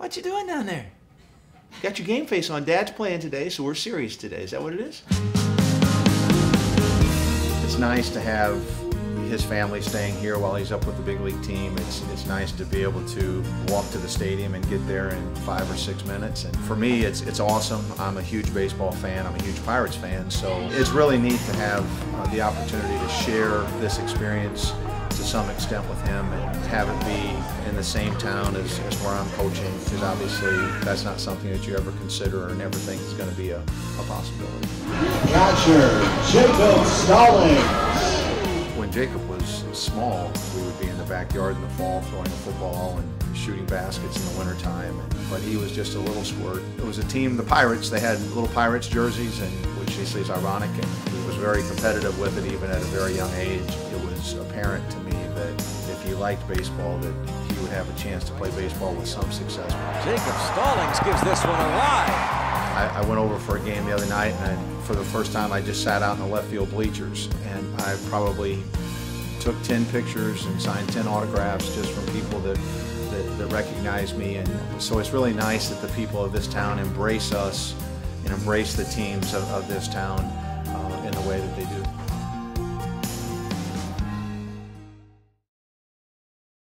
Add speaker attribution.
Speaker 1: What you doing down there? Got your game face on. Dad's playing today, so we're serious today. Is that what it is? It's nice to have his family staying here while he's up with the big league team. It's, it's nice to be able to walk to the stadium and get there in five or six minutes. And for me, it's, it's awesome. I'm a huge baseball fan. I'm a huge Pirates fan. So it's really neat to have uh, the opportunity to share this experience to some extent with him and have it be in the same town as, as where I'm coaching because obviously that's not something that you ever consider or never think is going to be a, a possibility.
Speaker 2: Catcher, Jacob Stallings
Speaker 1: when Jacob was small, we would be in the backyard in the fall throwing a football and shooting baskets in the wintertime. But he was just a little squirt. It was a team, the Pirates, they had little Pirates jerseys, and which is ironic, and he was very competitive with it even at a very young age. It was apparent liked baseball, that he would have a chance to play baseball with some success.
Speaker 3: Jacob Stallings gives this one a ride.
Speaker 1: I, I, went over for a game the other night, and I, for the first time, I just sat out in the left field bleachers, and I probably took 10 pictures and signed 10 autographs just from people that, that, that recognize me. And so it's really nice that the people of this town embrace us and embrace the teams of, of this town uh, in the way that they do.